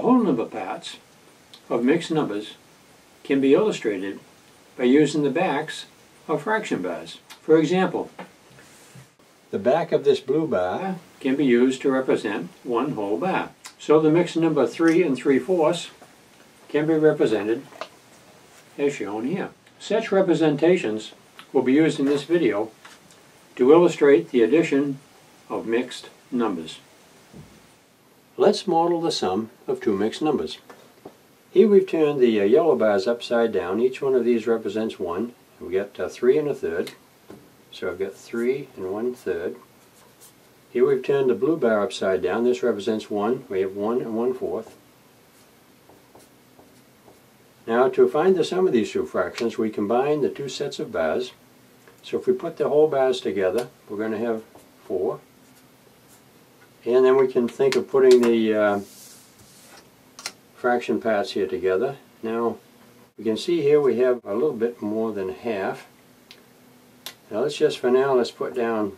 Whole number parts of mixed numbers can be illustrated by using the backs of fraction bars. For example, the back of this blue bar can be used to represent one whole bar. So the mixed number 3 and 3 fourths can be represented as shown here. Such representations will be used in this video to illustrate the addition of mixed numbers. Let's model the sum of two mixed numbers. Here we've turned the uh, yellow bars upside down. Each one of these represents 1. We get uh, 3 and a third. So I've got 3 and 1 third. Here we've turned the blue bar upside down. This represents 1. We have 1 and 1 fourth. Now to find the sum of these two fractions, we combine the two sets of bars. So if we put the whole bars together, we're going to have 4. And then we can think of putting the uh, fraction parts here together. Now we can see here we have a little bit more than half. Now let's just for now let's put down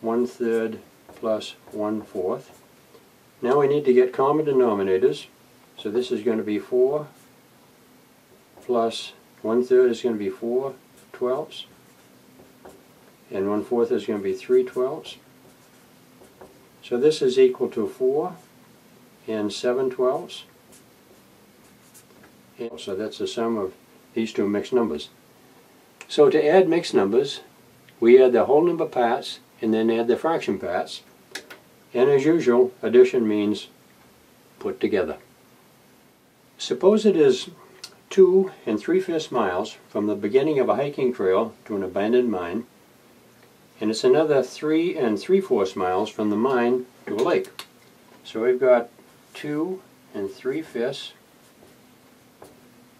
one third plus one fourth. Now we need to get common denominators. So this is going to be 4 plus one third is going to be 4 twelfths. And one fourth is going to be 3 twelfths. So this is equal to 4 and 7 twelfths. So that's the sum of these two mixed numbers. So to add mixed numbers, we add the whole number parts and then add the fraction parts. And as usual, addition means put together. Suppose it is two and three-fifths miles from the beginning of a hiking trail to an abandoned mine, and it's another three and three-fourths miles from the mine to a lake. So we've got two and three-fifths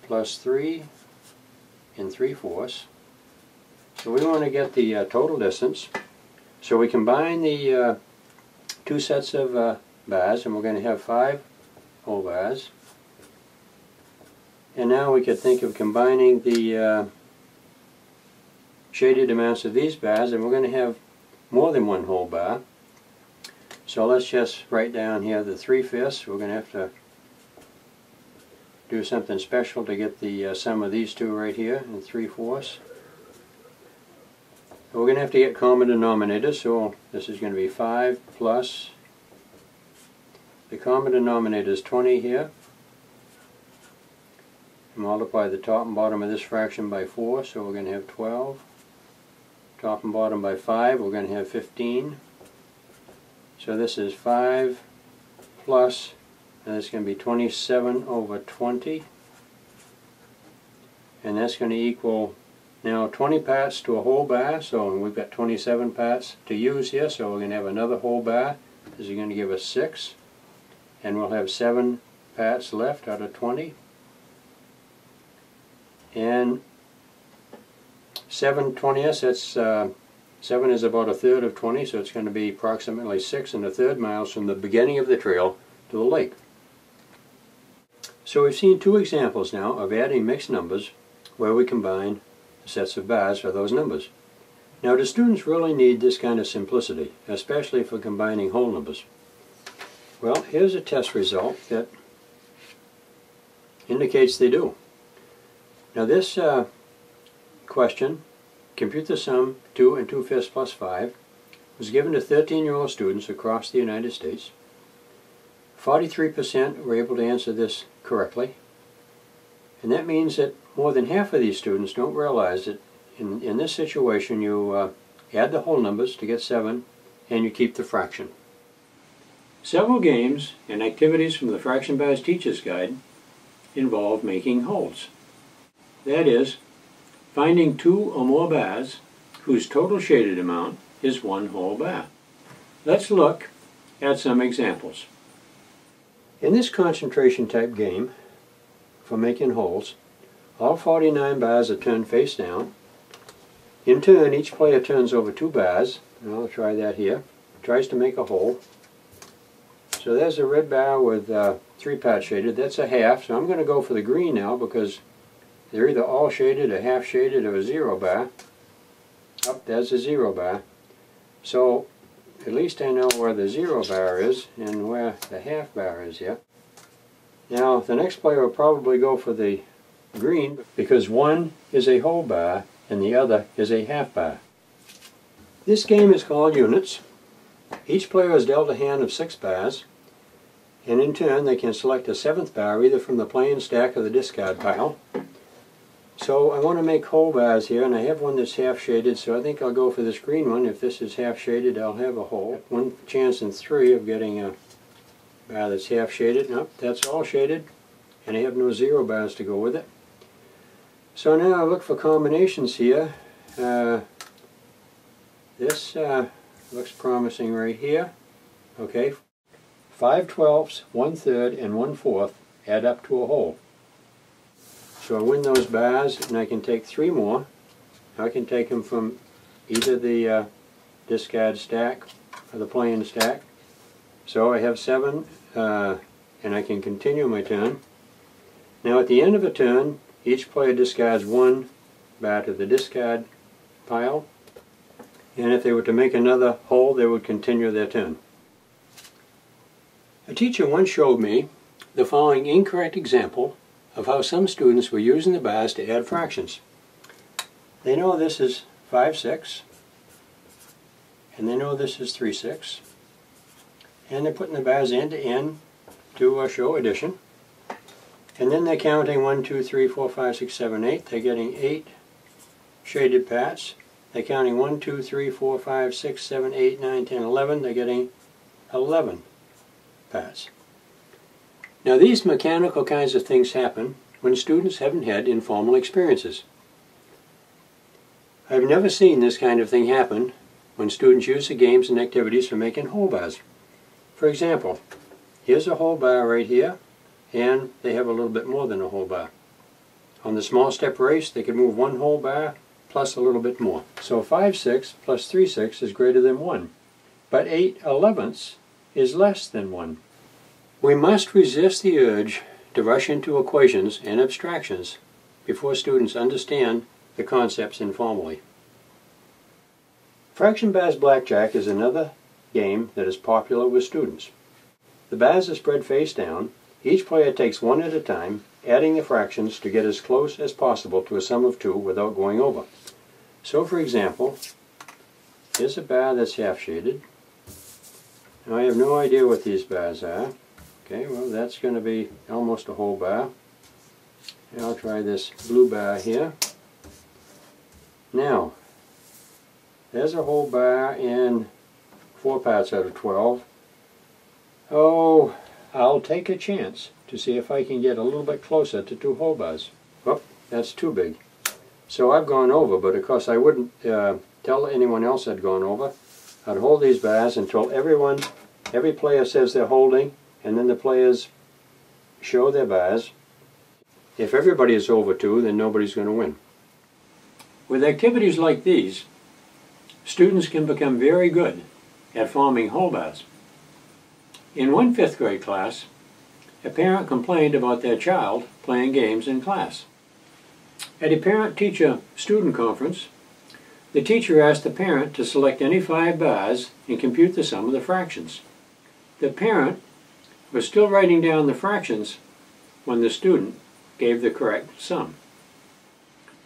plus 3 and 3 fourths. So we want to get the uh, total distance. So we combine the uh, two sets of uh, bars and we're going to have 5 whole bars. And now we could think of combining the uh, shaded amounts of these bars and we're going to have more than one whole bar. So let's just write down here the 3 fifths. We're going to have to do something special to get the uh, sum of these two right here and 3 fourths. We're going to have to get common denominators, so this is going to be 5 plus, the common denominator is 20 here. Multiply the top and bottom of this fraction by 4, so we're going to have 12. Top and bottom by 5, we're going to have 15. So this is 5 plus and it's going to be 27 over 20 and that's going to equal now 20 parts to a whole bar so we've got 27 parts to use here so we're going to have another whole bar this is going to give us 6 and we'll have 7 parts left out of 20 and 7 20ths that's uh, 7 is about a third of 20 so it's going to be approximately 6 and a third miles from the beginning of the trail to the lake. So we've seen two examples now of adding mixed numbers where we combine sets of bars for those numbers. Now do students really need this kind of simplicity, especially for combining whole numbers? Well, here's a test result that indicates they do. Now this uh, question, compute the sum 2 and 2 fifths plus 5, was given to 13-year-old students across the United States. 43% were able to answer this correctly. And that means that more than half of these students don't realize that in, in this situation you uh, add the whole numbers to get 7 and you keep the fraction. Several games and activities from the Fraction Bars Teacher's Guide involve making wholes. That is, finding two or more bars whose total shaded amount is one whole bar. Let's look at some examples. In this concentration type game, for making wholes, all 49 bars are turned face down. In turn, each player turns over two bars, and I'll try that here, tries to make a whole. So there's a red bar with uh, three parts shaded, that's a half, so I'm going to go for the green now because they're either all shaded, a half shaded, or a zero bar. Up, there's a zero bar. So at least I know where the zero bar is and where the half bar is, yeah. Now the next player will probably go for the green because one is a whole bar and the other is a half bar. This game is called units. Each player is dealt a hand of six bars and in turn they can select a seventh bar either from the playing stack or the discard pile. So I want to make whole bars here and I have one that's half shaded so I think I'll go for this green one. If this is half shaded I'll have a whole. One chance in three of getting a bar that's half shaded. Nope, that's all shaded and I have no zero bars to go with it. So now I look for combinations here. Uh, this uh, looks promising right here. Okay, 5 twelfths, 1 third, and 1 fourth add up to a whole. So I win those bars and I can take three more. I can take them from either the uh, discard stack or the playing stack. So I have seven uh, and I can continue my turn. Now at the end of a turn, each player discards one bar to the discard pile and if they were to make another whole, they would continue their turn. A teacher once showed me the following incorrect example of how some students were using the bars to add fractions. They know this is 5 6, and they know this is 3 6, and they're putting the bars end to end to uh, show addition. And then they're counting 1, 2, 3, 4, 5, 6, 7, 8. They're getting 8 shaded pats. They're counting 1, 2, 3, 4, 5, 6, 7, 8, 9, 10, 11. They're getting 11 pats. Now these mechanical kinds of things happen when students haven't had informal experiences. I've never seen this kind of thing happen when students use the games and activities for making whole bars. For example, here's a whole bar right here, and they have a little bit more than a whole bar. On the small step race, they can move one whole bar plus a little bit more. So 5 6 plus 3 6 is greater than 1. But 8 elevenths is less than 1. We must resist the urge to rush into equations and abstractions before students understand the concepts informally. Fraction Bars Blackjack is another game that is popular with students. The bars are spread face down. Each player takes one at a time, adding the fractions to get as close as possible to a sum of two without going over. So for example, here's a bar that's half shaded. Now I have no idea what these bars are. Okay, well that's going to be almost a whole bar. And I'll try this blue bar here. Now, there's a whole bar in four parts out of 12. Oh, I'll take a chance to see if I can get a little bit closer to two whole bars. Oh, that's too big. So I've gone over, but of course I wouldn't uh, tell anyone else I'd gone over. I'd hold these bars until everyone, every player says they're holding, and then the players show their bars. If everybody is over two, then nobody's going to win. With activities like these, students can become very good at forming whole bars. In one fifth grade class, a parent complained about their child playing games in class. At a parent-teacher-student conference, the teacher asked the parent to select any five bars and compute the sum of the fractions. The parent was still writing down the fractions when the student gave the correct sum.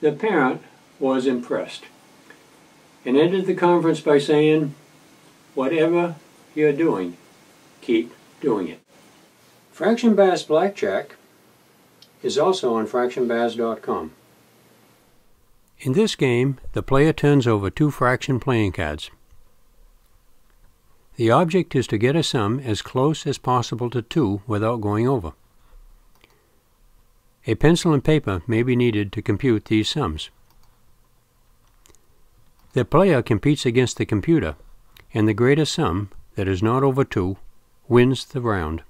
The parent was impressed and ended the conference by saying, whatever you're doing, keep doing it. Fraction Bars Blackjack is also on fractionbars.com. In this game, the player turns over two fraction playing cards. The object is to get a sum as close as possible to 2 without going over. A pencil and paper may be needed to compute these sums. The player competes against the computer, and the greatest sum, that is not over 2, wins the round.